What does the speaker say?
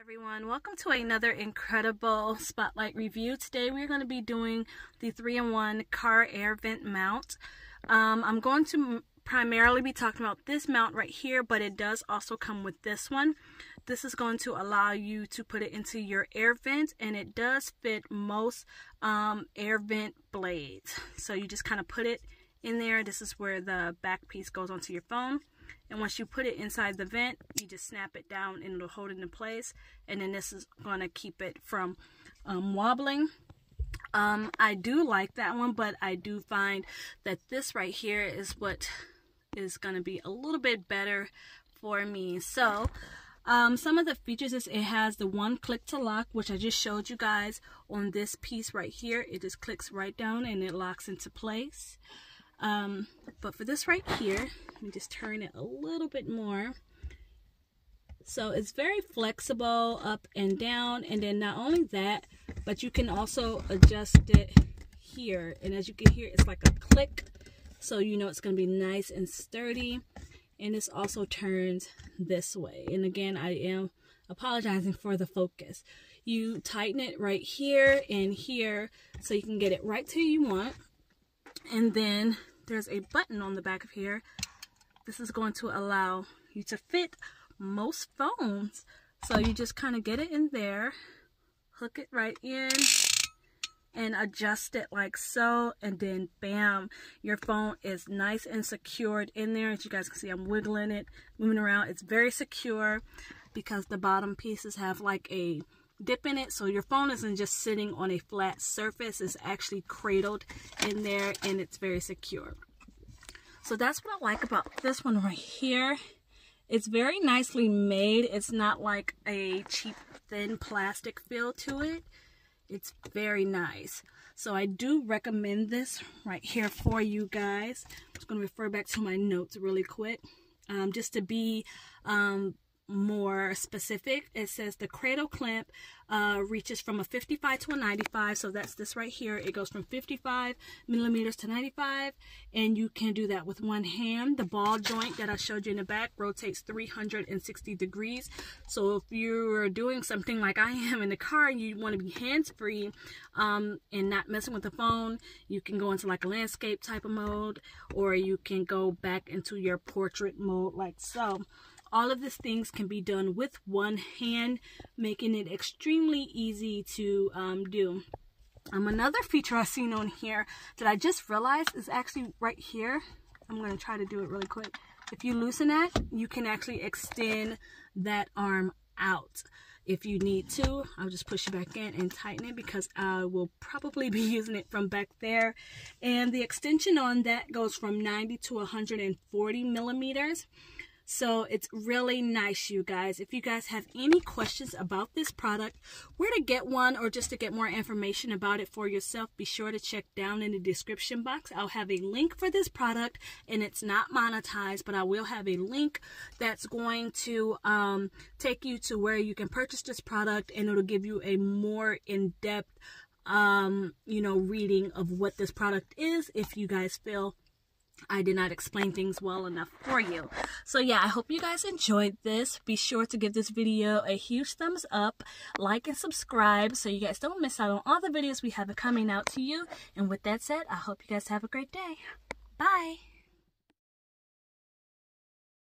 everyone. Welcome to another incredible spotlight review. Today we're going to be doing the three-in-one car air vent mount. Um, I'm going to primarily be talking about this mount right here but it does also come with this one. This is going to allow you to put it into your air vent and it does fit most um, air vent blades. So you just kind of put it in there. This is where the back piece goes onto your phone and once you put it inside the vent, you just snap it down and it'll hold it in place. And then this is going to keep it from um, wobbling. Um, I do like that one, but I do find that this right here is what is going to be a little bit better for me. So, um, some of the features is it has the one click to lock, which I just showed you guys on this piece right here. It just clicks right down and it locks into place. Um, but for this right here, let me just turn it a little bit more. So it's very flexible up and down. And then not only that, but you can also adjust it here. And as you can hear, it's like a click. So you know it's going to be nice and sturdy. And this also turns this way. And again, I am apologizing for the focus. You tighten it right here and here so you can get it right to you want. And then there's a button on the back of here. This is going to allow you to fit most phones. So you just kind of get it in there, hook it right in, and adjust it like so and then bam your phone is nice and secured in there as you guys can see I'm wiggling it moving around it's very secure because the bottom pieces have like a dip in it. So your phone isn't just sitting on a flat surface. It's actually cradled in there and it's very secure. So that's what I like about this one right here. It's very nicely made. It's not like a cheap thin plastic feel to it. It's very nice. So I do recommend this right here for you guys. I'm just going to refer back to my notes really quick um, just to be um, more specific. It says the cradle clamp uh, reaches from a 55 to a 95. So that's this right here. It goes from 55 millimeters to 95. And you can do that with one hand. The ball joint that I showed you in the back rotates 360 degrees. So if you're doing something like I am in the car and you want to be hands-free um, and not messing with the phone, you can go into like a landscape type of mode or you can go back into your portrait mode like so. All of these things can be done with one hand, making it extremely easy to um, do. Um, another feature I've seen on here that I just realized is actually right here. I'm going to try to do it really quick. If you loosen that, you can actually extend that arm out if you need to. I'll just push it back in and tighten it because I will probably be using it from back there. And the extension on that goes from 90 to 140 millimeters. So it's really nice, you guys. If you guys have any questions about this product, where to get one, or just to get more information about it for yourself, be sure to check down in the description box. I'll have a link for this product, and it's not monetized, but I will have a link that's going to um, take you to where you can purchase this product, and it'll give you a more in-depth um, you know, reading of what this product is if you guys feel I did not explain things well enough for you. So yeah, I hope you guys enjoyed this. Be sure to give this video a huge thumbs up, like and subscribe so you guys don't miss out on all the videos we have coming out to you. And with that said, I hope you guys have a great day. Bye!